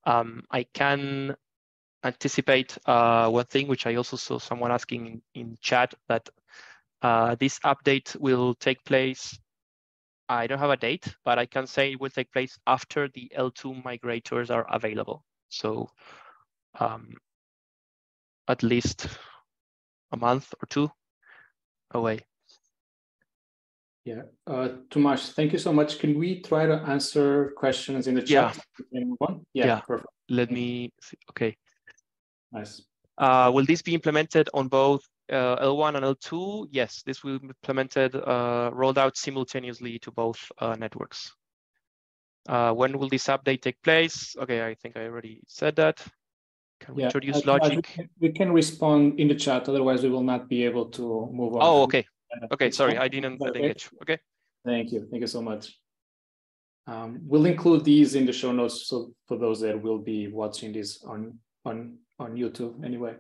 Um, I can anticipate uh, one thing, which I also saw someone asking in, in chat, that uh, this update will take place. I don't have a date, but I can say it will take place after the L2 migrators are available. So um, at least a month or two away. Yeah, uh, Tomasz, thank you so much. Can we try to answer questions in the chat? Yeah. Yeah, yeah. perfect. Let me see. Okay. Nice. Uh, will this be implemented on both uh, L1 and L2? Yes, this will be implemented, uh, rolled out simultaneously to both uh, networks. Uh, when will this update take place? Okay, I think I already said that. Can we yeah, introduce logic? We can, we can, respond in the chat, otherwise we will not be able to move on. Oh, okay. Okay, sorry, I didn't, I didn't get you. Okay. Thank you. Thank you so much. Um, we'll include these in the show notes so for those that will be watching this on on on YouTube anyway.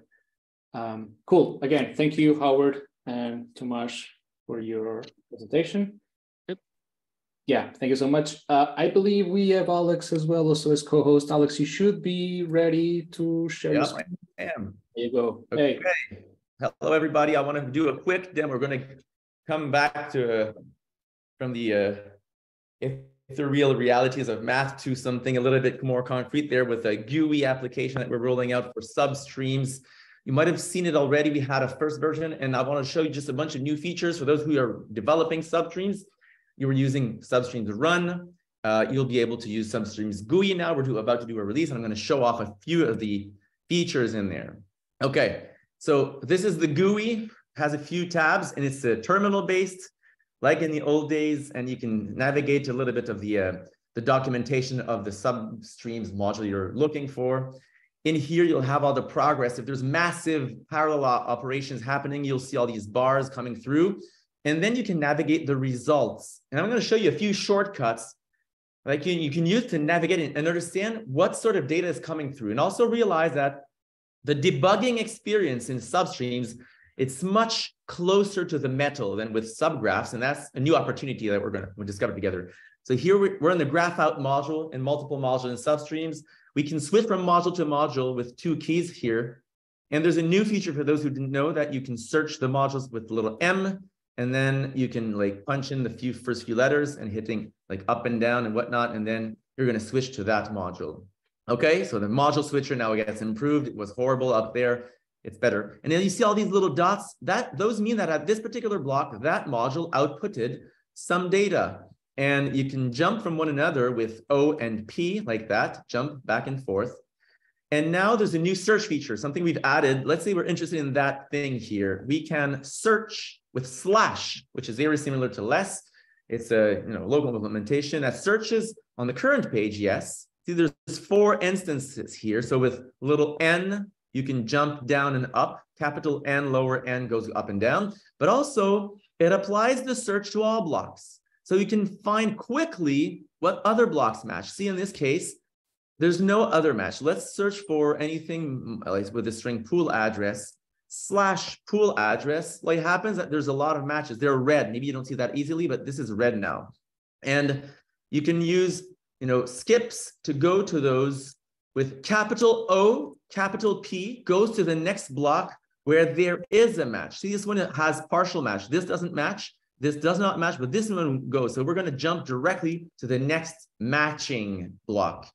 Um, cool. Again, thank you, Howard and Tomasz, for your presentation. Yep. Yeah, thank you so much. Uh, I believe we have Alex as well, also as co-host. Alex, you should be ready to share. Yeah, I am. There you go. Okay. Hey. Hello, everybody. I want to do a quick demo. We're going to come back to uh, from the uh, if the real realities of math to something a little bit more concrete there with a GUI application that we're rolling out for substreams. You might have seen it already. We had a first version, and I want to show you just a bunch of new features for those who are developing substreams. You were using substreams run. Uh, you'll be able to use substreams GUI now. We're about to do a release, and I'm going to show off a few of the features in there. Okay, so this is the GUI, has a few tabs, and it's a terminal-based like in the old days, and you can navigate a little bit of the, uh, the documentation of the substreams module you're looking for. In here, you'll have all the progress. If there's massive parallel operations happening, you'll see all these bars coming through. And then you can navigate the results. And I'm going to show you a few shortcuts like you, you can use to navigate and understand what sort of data is coming through. And also realize that the debugging experience in substreams it's much closer to the metal than with subgraphs, and that's a new opportunity that we're going to discover together. So here we're in the graph out module and multiple modules and substreams. We can switch from module to module with two keys here. And there's a new feature for those who didn't know that you can search the modules with little M And then you can like punch in the few first few letters and hitting like up and down and whatnot. And then you're going to switch to that module. Okay, so the module switcher now gets improved. It was horrible up there. It's better. And then you see all these little dots. That those mean that at this particular block, that module outputted some data. And you can jump from one another with O and P like that, jump back and forth. And now there's a new search feature, something we've added. Let's say we're interested in that thing here. We can search with slash, which is very similar to less. It's a you know local implementation that searches on the current page, yes. See, there's four instances here. So with little n, you can jump down and up. Capital N, lower n goes up and down. But also, it applies the search to all blocks. So you can find quickly what other blocks match. See, in this case, there's no other match. Let's search for anything mm, like with the string pool address slash pool address. Like happens that there's a lot of matches. They're red. Maybe you don't see that easily, but this is red now. And you can use, you know, skips to go to those with capital O, capital P goes to the next block where there is a match. See, this one has partial match. This doesn't match. This does not match, but this one goes. So we're going to jump directly to the next matching block.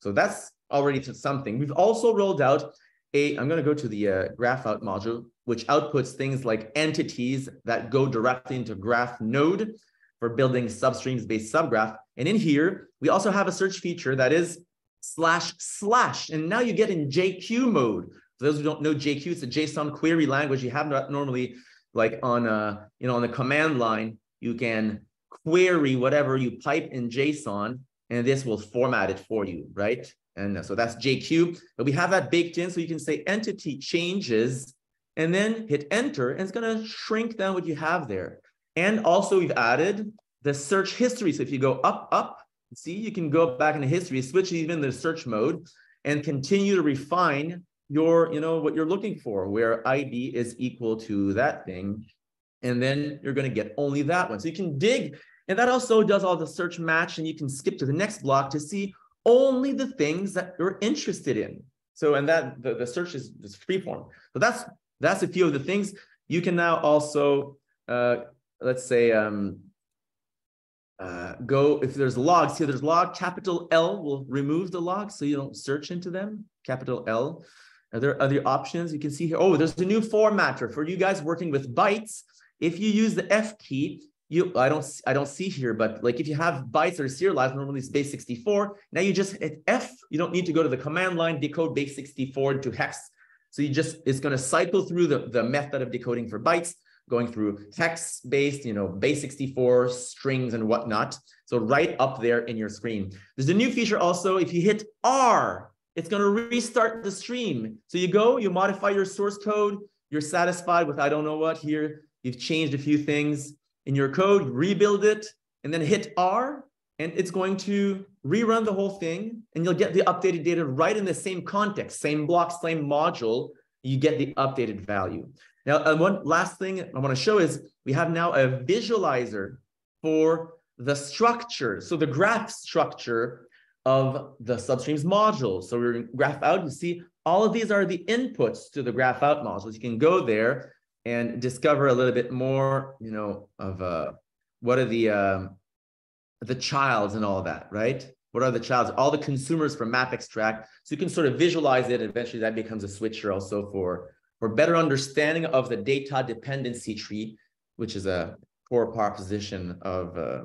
So that's already something. We've also rolled out a, I'm going to go to the uh, graph out module, which outputs things like entities that go directly into graph node for building substreams based subgraph. And in here, we also have a search feature that is slash slash. And now you get in JQ mode. For those who don't know JQ, it's a JSON query language. You have not normally like on a, you know, on the command line, you can query whatever you pipe in JSON, and this will format it for you, right? And uh, so that's JQ, but we have that baked in. So you can say entity changes and then hit enter, and it's gonna shrink down what you have there. And also we've added the search history. So if you go up, up, see, you can go back in the history, switch even the search mode and continue to refine your, you know, what you're looking for, where ID is equal to that thing. And then you're going to get only that one. So you can dig, and that also does all the search match, and you can skip to the next block to see only the things that you're interested in. So, and that the, the search is, is freeform. So that's that's a few of the things. You can now also, uh, let's say, um, uh, go, if there's logs, here there's log, capital L will remove the logs so you don't search into them, capital L. Are there other options you can see here? Oh, there's a new formatter for you guys working with bytes. If you use the F key, you I don't I don't see here, but like if you have bytes are serialized, normally it's base 64. Now you just hit F. You don't need to go to the command line, decode base 64 to hex. So you just it's going to cycle through the, the method of decoding for bytes, going through text-based, you know, base 64 strings and whatnot. So right up there in your screen. There's a new feature also. If you hit R, it's going to restart the stream. So you go, you modify your source code, you're satisfied with I don't know what here, you've changed a few things in your code, rebuild it, and then hit R, and it's going to rerun the whole thing, and you'll get the updated data right in the same context, same block, same module, you get the updated value. Now, uh, one last thing I want to show is we have now a visualizer for the structure. So the graph structure of the substreams module. So we're graph out, you see all of these are the inputs to the graph out modules. You can go there and discover a little bit more, you know, of uh, what are the um, the childs and all that, right? What are the childs? All the consumers for map extract. So you can sort of visualize it. Eventually that becomes a switcher also for, for better understanding of the data dependency tree, which is a core proposition of uh,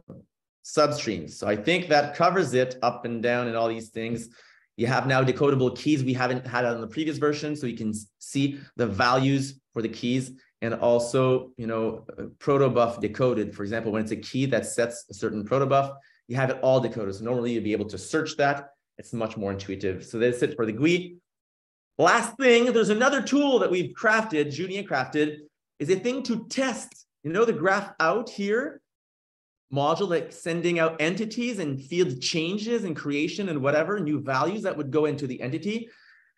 substreams. So I think that covers it up and down and all these things. You have now decodable keys we haven't had on the previous version, so you can see the values for the keys and also, you know, protobuf decoded. For example, when it's a key that sets a certain protobuf, you have it all decoded. So normally you'd be able to search that. It's much more intuitive. So that's it for the GUI. Last thing, there's another tool that we've crafted, Junia crafted, is a thing to test. You know the graph out here? module like sending out entities and field changes and creation and whatever new values that would go into the entity.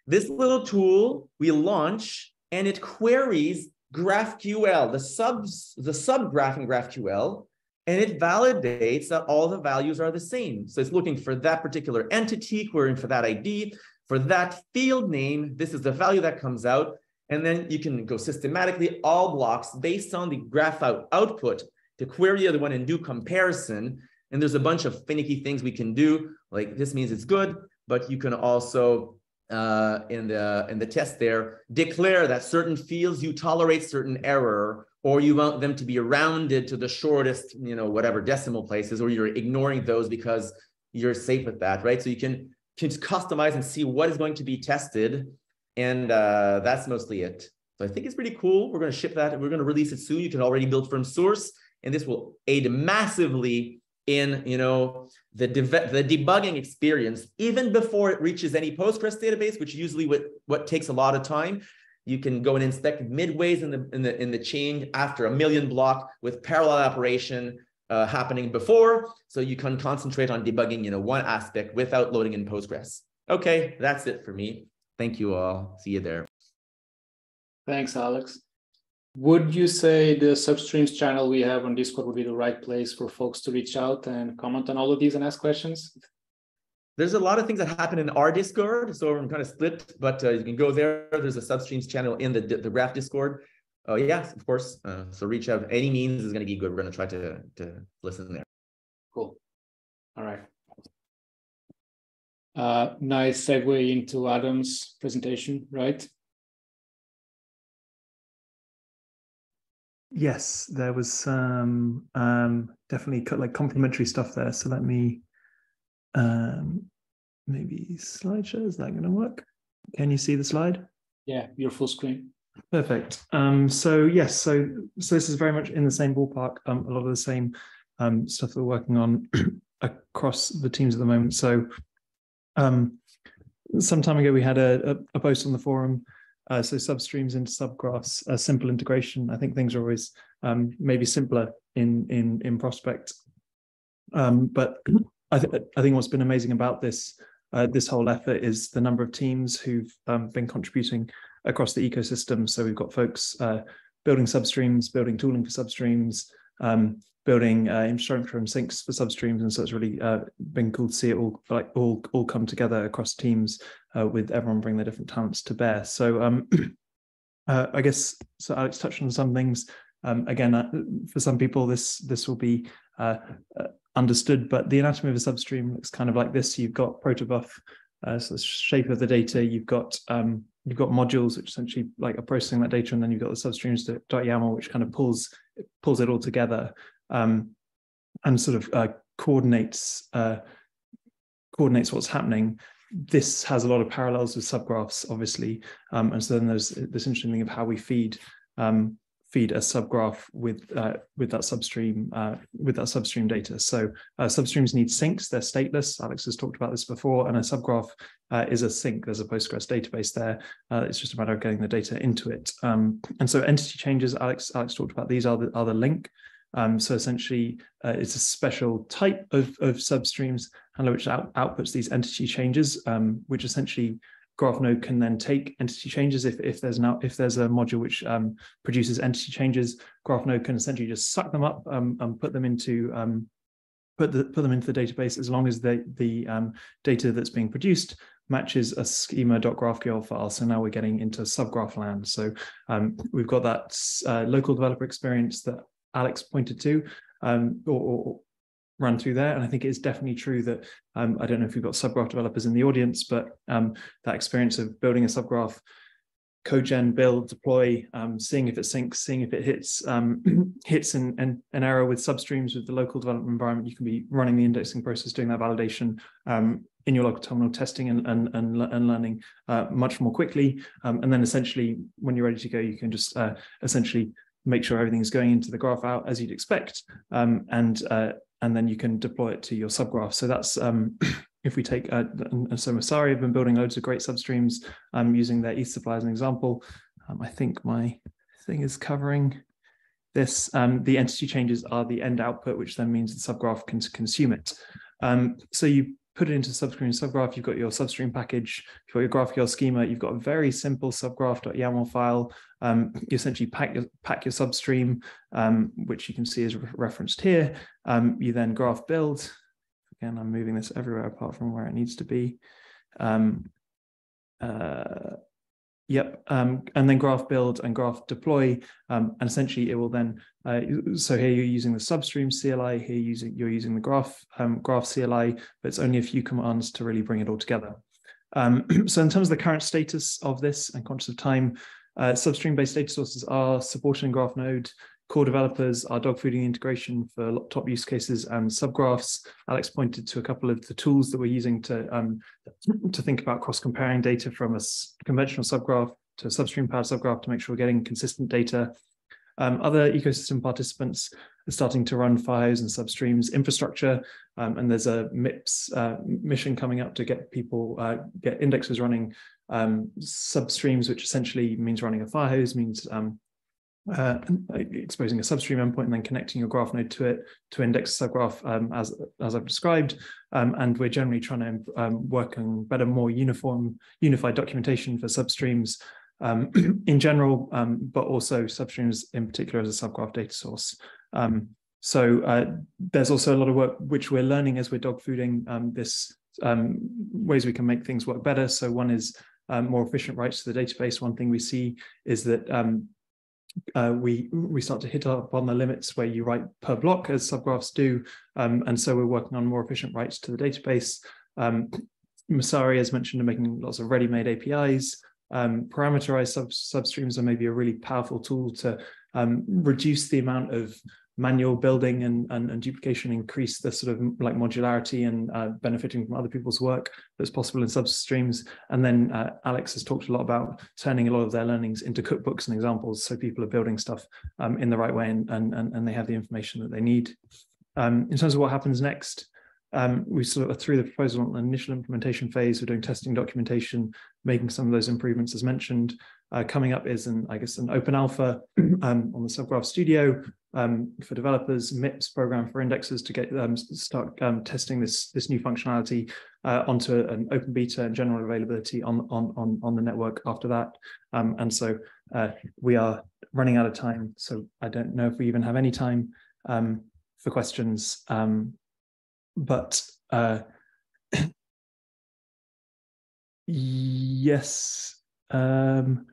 This little tool we launch and it queries GraphQL, the subs, the subgraph in GraphQL, and it validates that all the values are the same. So it's looking for that particular entity, querying for that ID, for that field name. This is the value that comes out. And then you can go systematically all blocks based on the graph out output to query the other one and do comparison. And there's a bunch of finicky things we can do. Like this means it's good, but you can also uh, in the in the test there declare that certain fields you tolerate certain error or you want them to be rounded to the shortest you know whatever decimal places or you're ignoring those because you're safe with that right so you can can customize and see what is going to be tested. And uh, that's mostly it. So i think it's pretty cool. We're going to ship that. We're going to release it soon. You can already build from source. And this will aid massively in you know the the debugging experience. Even before it reaches any postgres database which usually what what takes a lot of time you can go and inspect midways in the in the in the chain after a million block with parallel operation uh, happening before so you can concentrate on debugging you know one aspect without loading in postgres okay that's it for me thank you all see you there thanks alex would you say the substreams channel we have on Discord would be the right place for folks to reach out and comment on all of these and ask questions? There's a lot of things that happen in our Discord, so I'm kind of split, but uh, you can go there. There's a substreams channel in the the graph Discord. Oh yes, of course. Uh, so reach out. Any means is going to be good. We're going to try to to listen there. Cool. All right. Uh, nice segue into Adam's presentation, right? Yes, there was some um, definitely like complementary stuff there. So let me um, maybe slideshow. Is that going to work? Can you see the slide? Yeah, your full screen. Perfect. Um, so yes, so so this is very much in the same ballpark. Um, a lot of the same um, stuff that we're working on (clears throat) across the teams at the moment. So um, some time ago, we had a, a, a post on the forum uh, so substreams into subgraphs, a simple integration. I think things are always um, maybe simpler in in in prospect. Um, but (clears throat) I, th- I think what's been amazing about this uh, this whole effort is the number of teams who've been contributing across the ecosystem. So we've got folks uh, building substreams, building tooling for substreams, um, building uh, infrastructure and sinks for substreams, and so it's really uh, been cool to see it all like all all come together across teams uh, with everyone bringing their different talents to bear. So um, (clears throat) uh, I guess so. Alex touched on some things. Um, again, uh, for some people, this this will be uh, understood, but the anatomy of a substream looks kind of like this. You've got protobuf, so the shape of the data. You've got um, you've got modules which essentially like are processing that data, and then you've got the substreams.yaml, which kind of pulls pulls it all together um, and sort of uh, coordinates uh, coordinates what's happening. This has a lot of parallels with subgraphs, obviously, um, and so then there's this interesting thing of how we feed um, feed a subgraph with uh, with that substream uh, with that substream data. So uh, substreams need sinks; they're stateless. Alex has talked about this before, and a subgraph uh, is a sink. There's a Postgres database there. Uh, it's just a matter of getting the data into it. Um, and so entity changes. Alex Alex talked about these are the are the link. Um, so essentially, uh, it's a special type of, of substreams handler which out, outputs these entity changes, um, which essentially GraphNode can then take entity changes. If, if there's now if there's a module which um, produces entity changes, GraphNode can essentially just suck them up um, and put them into um, put the put them into the database as long as the the um, data that's being produced matches a schema.graphql file. So now we're getting into subgraph land. So um, we've got that uh, local developer experience that Alex pointed to um, or, or, run through there. And I think it is definitely true that um, I don't know if we've got subgraph developers in the audience, but um, that experience of building a subgraph, code gen, build, deploy, um, seeing if it syncs, seeing if it hits um, (clears throat) hits an, an, an, error with substreams with the local development environment. You can be running the indexing process, doing that validation um, in your local terminal, testing and and and, and learning uh, much more quickly. Um, and then essentially, when you're ready to go, you can just uh, essentially make sure everything's going into the graph out as you'd expect, um, and uh, and then you can deploy it to your subgraph. So that's um, if we take uh, so Messari have been building loads of great substreams um, using their ETH supply as an example. Um, I think my thing is covering this. Um, the entity changes are the end output, which then means the subgraph can consume it. Um, so you put it into substream subgraph, you've got your substream package, you've got your GraphQL schema, you've got a very simple subgraph.yaml file. Um, you essentially pack your, pack your substream, um, which you can see is re referenced here. Um, you then graph build. Again, I'm moving this everywhere apart from where it needs to be. Um, uh, Yep, um, and then graph build and graph deploy, um, and essentially it will then. Uh, so here you're using the substream CLI. Here using you're using the graph um, graph CLI, but it's only a few commands to really bring it all together. Um, (clears throat) so in terms of the current status of this and conscious of time, uh, substream-based data sources are supported in GraphNode. Core developers are dogfooding integration for top use cases and subgraphs. Alex pointed to a couple of the tools that we're using to, um, to think about cross-comparing data from a conventional subgraph to a substream-powered subgraph to make sure we're getting consistent data. Um, other ecosystem participants are starting to run Firehose and substreams infrastructure, um, and there's a MIPS uh, mission coming up to get people, uh, get indexes running um, substreams, which essentially means running a fire hose, means um, uh, exposing a substream endpoint and then connecting your graph node to it to index a subgraph um, as, as I've described. Um, and we're generally trying to um, work on better, more uniform, unified documentation for substreams um, (clears throat) in general, um, but also substreams in particular as a subgraph data source. Um, so uh, there's also a lot of work which we're learning as we're dog fooding this ways we can make things work better. So one is more efficient writes to the database. One thing we see is that uh, we we start to hit up on the limits where you write per block as subgraphs do. Um, and so we're working on more efficient writes to the database. Um, Messari, as mentioned, are making lots of ready-made APIs. Um, parameterized sub substreams are maybe a really powerful tool to um, reduce the amount of manual building and, and, and, duplication increase the sort of like modularity and uh, benefiting from other people's work that's possible in substreams. And then uh, Alex has talked a lot about turning a lot of their learnings into cookbooks and examples so people are building stuff um, in the right way and, and, and they have the information that they need. Um, in terms of what happens next, um, we sort of through the proposal on the initial implementation phase, we're doing testing documentation, making some of those improvements as mentioned. Uh, coming up is an, I guess, an open alpha (clears throat) um, on the Subgraph Studio um, for developers, MIPS program for indexes to get um, start um, testing this this new functionality uh, onto an open beta and general availability on on on, on the network after that. Um, and so uh, we are running out of time, so I don't know if we even have any time um, for questions. But uh, yes. Um,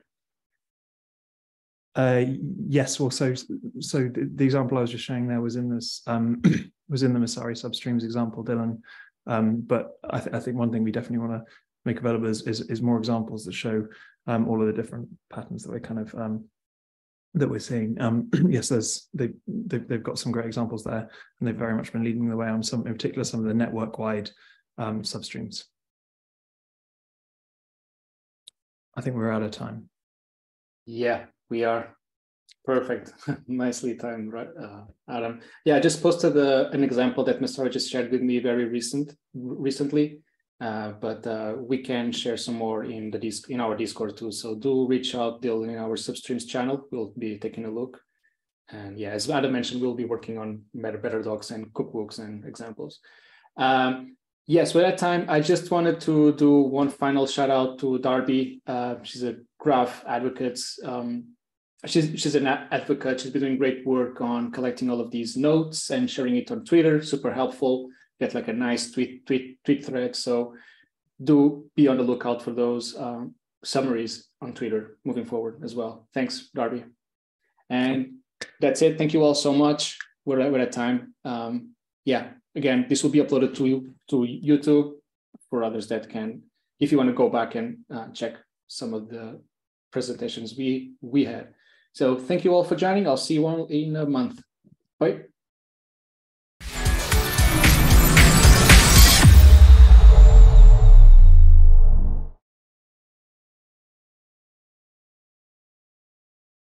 uh, yes, well, so so the, the, example I was just showing there was in this um, (clears throat) was in the Messari substreams example, Dylan. Um, but I, th I, think one thing we definitely want to make available is, is, is more examples that show um, all of the different patterns that we're kind of um, that we're seeing. Um, (clears throat) yes, there's they they've, they've, got some great examples there, and they've very much been leading the way on some, in particular, some of the network-wide um, substreams. I think we're out of time. Yeah, we are perfect. (laughs) Nicely timed, right, uh, Adam? Yeah, I just posted a, an example that Mr. just shared with me very recent recently. Uh, but uh, we can share some more in the disc in our Discord too. So do reach out, Dylan, in our substreams channel. We'll be taking a look. And yeah, as Adam mentioned, we'll be working on better, better docs and cookbooks and examples. Um, yes, with that time, I just wanted to do one final shout out to Darby. Uh, she's a graph advocate. Um, she's she's an advocate. She's been doing great work on collecting all of these notes and sharing it on Twitter. Super helpful. Get like a nice tweet tweet tweet thread. So do be on the lookout for those um, summaries on Twitter moving forward as well. Thanks, Darby. And that's it. Thank you all so much. We're, we're at time. Um, yeah, again, this will be uploaded to, to YouTube for others that can, if you want to go back and uh, check some of the presentations we we had. So thank you all for joining. I'll see you all in a month. Bye.